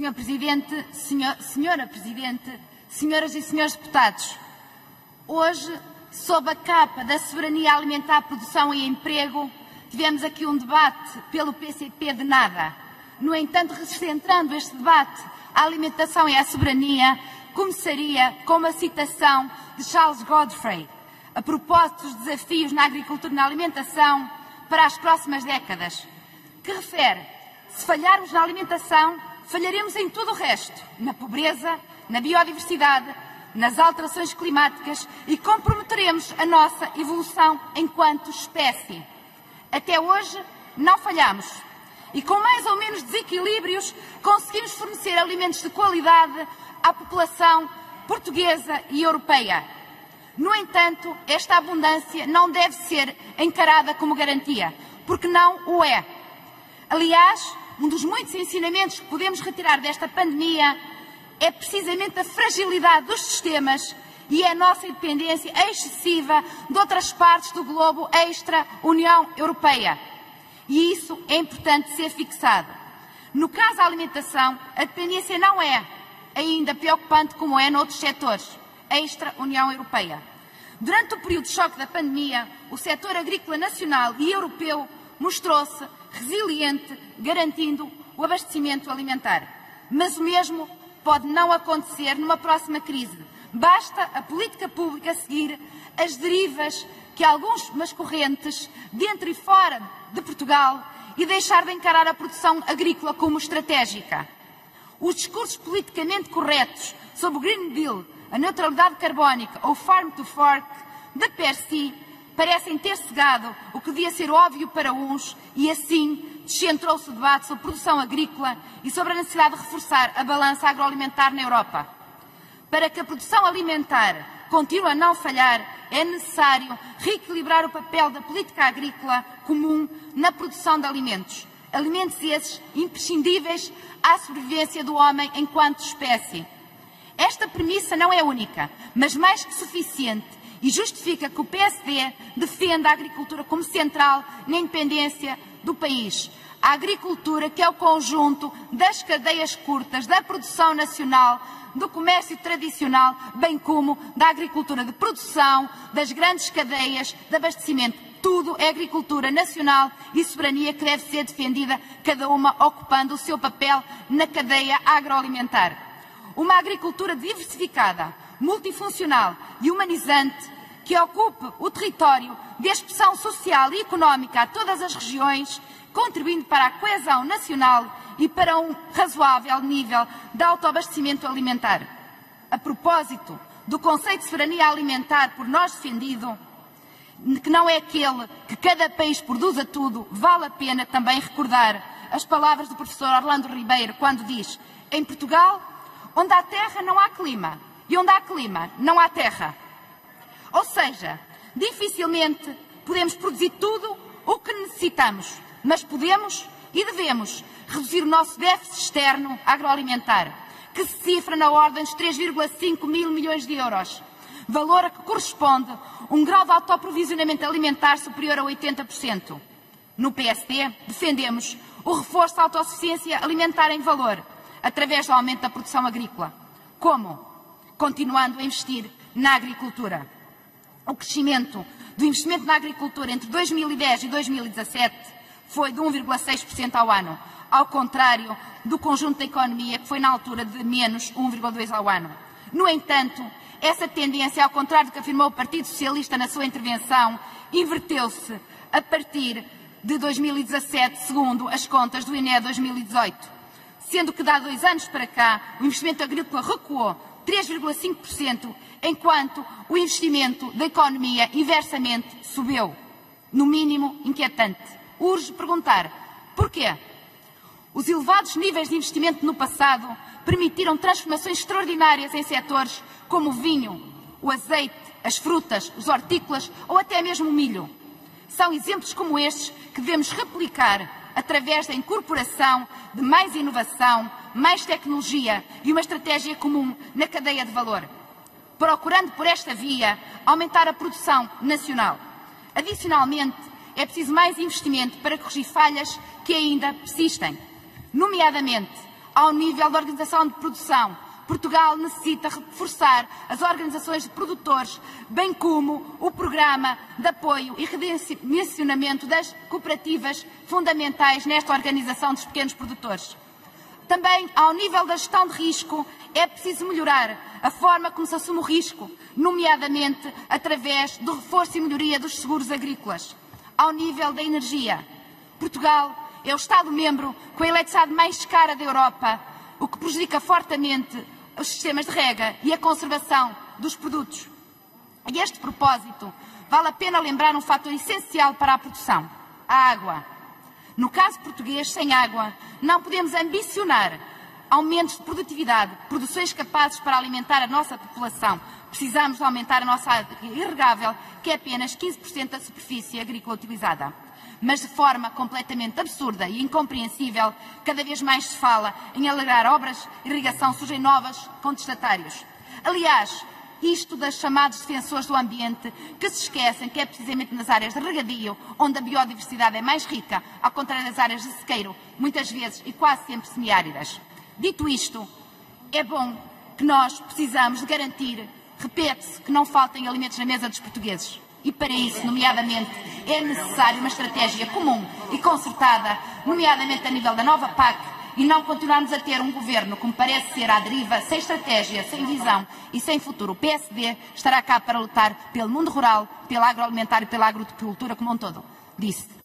Senhor Presidente, senhor, Senhora Presidente, Senhoras e Senhores Deputados, hoje, sob a capa da soberania alimentar, produção e emprego, tivemos aqui um debate pelo PCP de nada. No entanto, recentrando este debate à alimentação e à soberania, começaria com uma citação de Charles Godfrey, a propósito dos desafios na agricultura e na alimentação para as próximas décadas, que refere: se falharmos na alimentação, falharemos em tudo o resto, na pobreza, na biodiversidade, nas alterações climáticas e comprometeremos a nossa evolução enquanto espécie. Até hoje não falhamos e com mais ou menos desequilíbrios conseguimos fornecer alimentos de qualidade à população portuguesa e europeia. No entanto, esta abundância não deve ser encarada como garantia, porque não o é. Aliás, um dos muitos ensinamentos que podemos retirar desta pandemia é precisamente a fragilidade dos sistemas e a nossa dependência excessiva de outras partes do globo extra-União Europeia. E isso é importante ser fixado. No caso da alimentação, a dependência não é ainda preocupante como é noutros setores extra-União Europeia. Durante o período de choque da pandemia, o setor agrícola nacional e europeu mostrou-se resiliente, garantindo o abastecimento alimentar. Mas o mesmo pode não acontecer numa próxima crise. Basta a política pública seguir as derivas que alguns mas correntes, dentro e fora de Portugal, e deixar de encarar a produção agrícola como estratégica. Os discursos politicamente corretos sobre o Green Deal, a neutralidade carbónica ou Farm to Fork, de per si, parecem ter cegado o que devia ser óbvio para uns e assim descentrou-se o debate sobre produção agrícola e sobre a necessidade de reforçar a balança agroalimentar na Europa. Para que a produção alimentar continue a não falhar, é necessário reequilibrar o papel da política agrícola comum na produção de alimentos. Alimentos esses imprescindíveis à sobrevivência do homem enquanto espécie. Esta premissa não é única, mas mais que suficiente e justifica que o PSD defenda a agricultura como central na independência do país. A agricultura, que é o conjunto das cadeias curtas da produção nacional, do comércio tradicional, bem como da agricultura de produção, das grandes cadeias de abastecimento. Tudo é agricultura nacional e soberania que deve ser defendida, cada uma ocupando o seu papel na cadeia agroalimentar. Uma agricultura diversificada, multifuncional e humanizante que ocupe o território de expressão social e económica a todas as regiões, contribuindo para a coesão nacional e para um razoável nível de autoabastecimento alimentar. A propósito do conceito de soberania alimentar por nós defendido, que não é aquele que cada país produza tudo, vale a pena também recordar as palavras do professor Orlando Ribeiro quando diz: em Portugal, onde há terra não há clima, e onde há clima não há terra. Ou seja, dificilmente podemos produzir tudo o que necessitamos, mas podemos e devemos reduzir o nosso déficit externo agroalimentar, que se cifra na ordem dos 3,5 mil milhões de euros, valor a que corresponde um grau de autoprovisionamento alimentar superior a 80%. No PSD, defendemos o reforço da autossuficiência alimentar em valor, através do aumento da produção agrícola. Como? Continuando a investir na agricultura. O crescimento do investimento na agricultura entre 2010 e 2017 foi de 1,6% ao ano, ao contrário do conjunto da economia, que foi na altura de menos 1,2% ao ano. No entanto, essa tendência, ao contrário do que afirmou o Partido Socialista na sua intervenção, inverteu-se a partir de 2017, segundo as contas do INE 2018. Sendo que, de há dois anos para cá, o investimento agrícola recuou 3,5%, enquanto o investimento da economia inversamente subiu. No mínimo, inquietante. Urge perguntar porquê? Os elevados níveis de investimento no passado permitiram transformações extraordinárias em setores como o vinho, o azeite, as frutas, os hortícolas ou até mesmo o milho. São exemplos como estes que devemos replicar através da incorporação de mais inovação, mais tecnologia e uma estratégia comum na cadeia de valor, procurando por esta via aumentar a produção nacional. Adicionalmente, é preciso mais investimento para corrigir falhas que ainda persistem, nomeadamente ao nível da organização de produção. Portugal necessita reforçar as organizações de produtores, bem como o programa de apoio e redimensionamento das cooperativas fundamentais nesta organização dos pequenos produtores. Também, ao nível da gestão de risco, é preciso melhorar a forma como se assume o risco, nomeadamente através do reforço e melhoria dos seguros agrícolas. Ao nível da energia, Portugal é o Estado-membro com a eletricidade mais cara da Europa, o que prejudica fortemente os sistemas de rega e a conservação dos produtos. A este propósito, vale a pena lembrar um fator essencial para a produção: a água. No caso português, sem água, não podemos ambicionar aumentos de produtividade, produções capazes para alimentar a nossa população. Precisamos de aumentar a nossa área irrigável, que é apenas 15% da superfície agrícola utilizada. Mas de forma completamente absurda e incompreensível, cada vez mais se fala em alegrar obras de irrigação, surgem novas contestatários. Aliás, isto das chamados defensores do ambiente, que se esquecem que é precisamente nas áreas de regadio onde a biodiversidade é mais rica, ao contrário das áreas de sequeiro, muitas vezes e quase sempre semiáridas. Dito isto, é bom que nós precisamos de garantir, repete-se, que não faltem alimentos na mesa dos portugueses. E para isso, nomeadamente, é necessária uma estratégia comum e concertada, nomeadamente a nível da nova PAC, e não continuarmos a ter um governo, como parece ser à deriva, sem estratégia, sem visão e sem futuro. O PSD estará cá para lutar pelo mundo rural, pelo agroalimentar e pela agricultura como um todo. Disse.